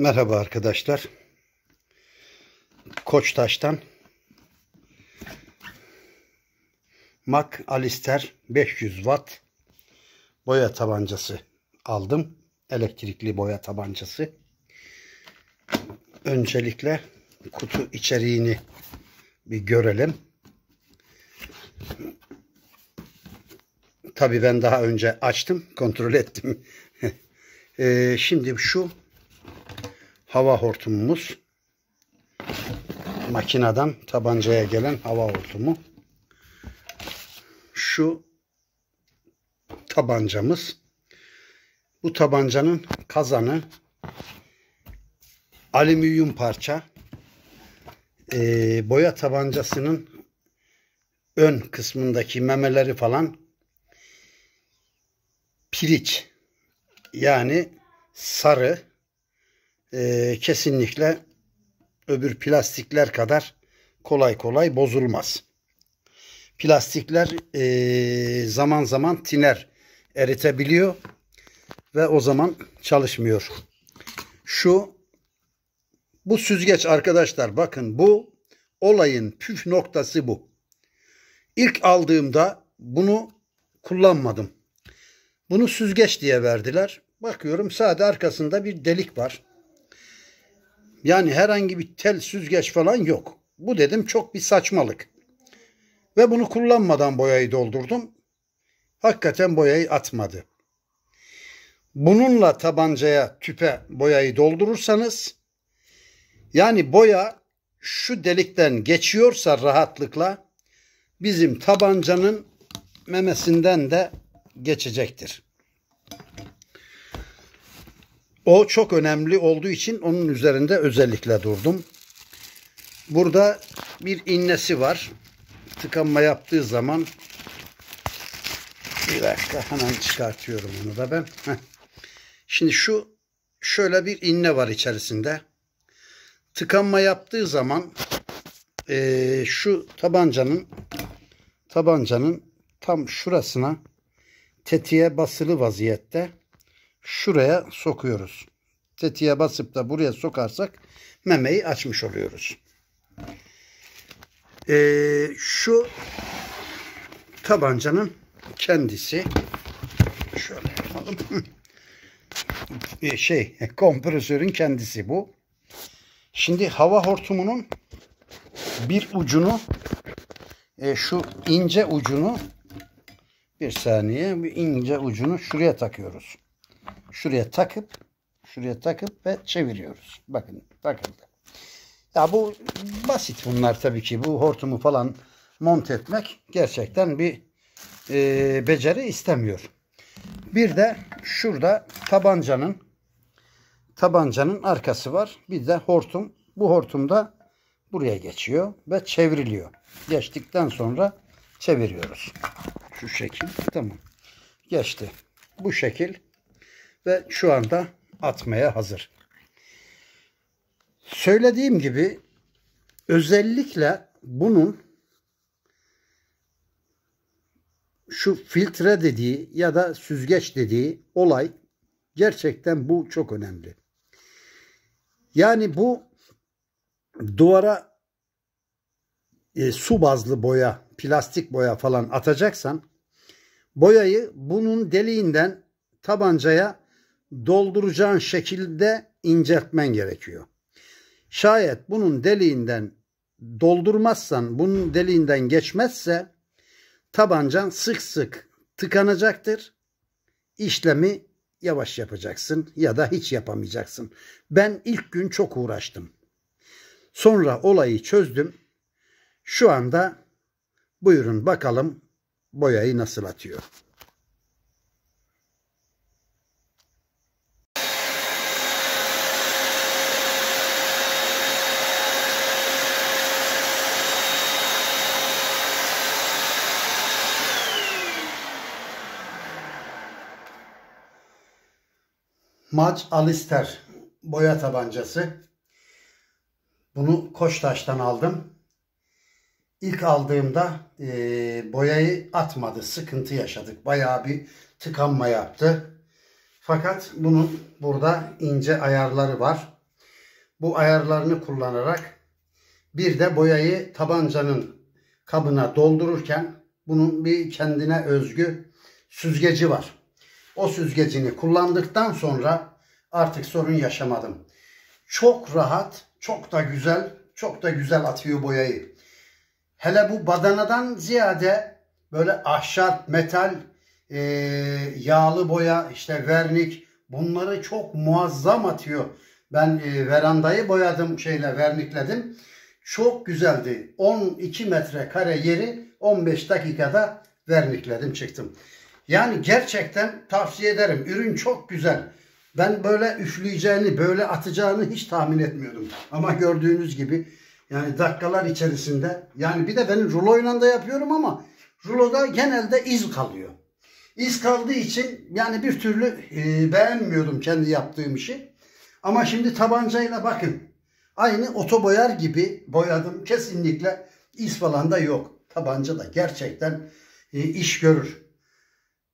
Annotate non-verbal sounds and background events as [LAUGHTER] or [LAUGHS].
Merhaba arkadaşlar. Koçtaş'tan Mac Alister 500 Watt boya tabancası aldım. Elektrikli boya tabancası. Öncelikle kutu içeriğini bir görelim. Tabii ben daha önce açtım, kontrol ettim. [LAUGHS] Ee, şimdi şu hava hortumumuz. Makineden tabancaya gelen hava hortumu. Şu tabancamız. Bu tabancanın kazanı alüminyum parça. Ee, boya tabancasının ön kısmındaki memeleri falan piriç yani sarı e, kesinlikle öbür plastikler kadar kolay kolay bozulmaz. Plastikler e, zaman zaman tiner eritebiliyor ve o zaman çalışmıyor. Şu bu süzgeç arkadaşlar bakın bu olayın püf noktası bu. İlk aldığımda bunu kullanmadım. Bunu süzgeç diye verdiler. Bakıyorum sade arkasında bir delik var. Yani herhangi bir tel süzgeç falan yok. Bu dedim çok bir saçmalık. Ve bunu kullanmadan boyayı doldurdum. Hakikaten boyayı atmadı. Bununla tabancaya tüpe boyayı doldurursanız yani boya şu delikten geçiyorsa rahatlıkla bizim tabancanın memesinden de geçecektir. O çok önemli olduğu için onun üzerinde özellikle durdum. Burada bir innesi var. Tıkanma yaptığı zaman bir dakika hemen çıkartıyorum onu da ben. Şimdi şu şöyle bir inne var içerisinde. Tıkanma yaptığı zaman e, şu tabancanın tabancanın tam şurasına tetiğe basılı vaziyette şuraya sokuyoruz. Tetiğe basıp da buraya sokarsak memeyi açmış oluyoruz. Ee, şu tabancanın kendisi şöyle yapalım. [LAUGHS] şey kompresörün kendisi bu. Şimdi hava hortumunun bir ucunu e, şu ince ucunu bir saniye bir ince ucunu şuraya takıyoruz şuraya takıp şuraya takıp ve çeviriyoruz. Bakın takıldı. Ya bu basit bunlar tabii ki. Bu hortumu falan mont etmek gerçekten bir e, beceri istemiyor. Bir de şurada tabancanın tabancanın arkası var. Bir de hortum. Bu hortum da buraya geçiyor ve çevriliyor. Geçtikten sonra çeviriyoruz. Şu şekil. Tamam. Geçti. Bu şekil ve şu anda atmaya hazır. Söylediğim gibi özellikle bunun şu filtre dediği ya da süzgeç dediği olay gerçekten bu çok önemli. Yani bu duvara e, su bazlı boya, plastik boya falan atacaksan boyayı bunun deliğinden tabancaya dolduracağın şekilde inceltmen gerekiyor. Şayet bunun deliğinden doldurmazsan, bunun deliğinden geçmezse tabancan sık sık tıkanacaktır. İşlemi yavaş yapacaksın ya da hiç yapamayacaksın. Ben ilk gün çok uğraştım. Sonra olayı çözdüm. Şu anda buyurun bakalım boyayı nasıl atıyor. Mac Alister boya tabancası. Bunu Koçtaş'tan aldım. İlk aldığımda e, boyayı atmadı. Sıkıntı yaşadık. Bayağı bir tıkanma yaptı. Fakat bunun burada ince ayarları var. bu ayarlarını kullanarak bir de boyayı tabancanın kabına doldururken bunun bir kendine özgü süzgeci var. O süzgecini kullandıktan sonra artık sorun yaşamadım. Çok rahat, çok da güzel, çok da güzel atıyor boyayı. Hele bu badanadan ziyade böyle ahşap, metal, e, yağlı boya, işte vernik bunları çok muazzam atıyor. Ben e, verandayı boyadım şeyle vernikledim. Çok güzeldi. 12 metrekare yeri 15 dakikada vernikledim çıktım. Yani gerçekten tavsiye ederim. Ürün çok güzel. Ben böyle üfleyeceğini, böyle atacağını hiç tahmin etmiyordum. Ama gördüğünüz gibi yani dakikalar içerisinde yani bir de benim ruloyla da yapıyorum ama ruloda genelde iz kalıyor. İz kaldığı için yani bir türlü e, beğenmiyordum kendi yaptığım işi. Ama şimdi tabancayla bakın. Aynı otoboyar gibi boyadım. Kesinlikle iz falan da yok. Tabanca da gerçekten e, iş görür.